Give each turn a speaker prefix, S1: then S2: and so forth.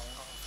S1: solid.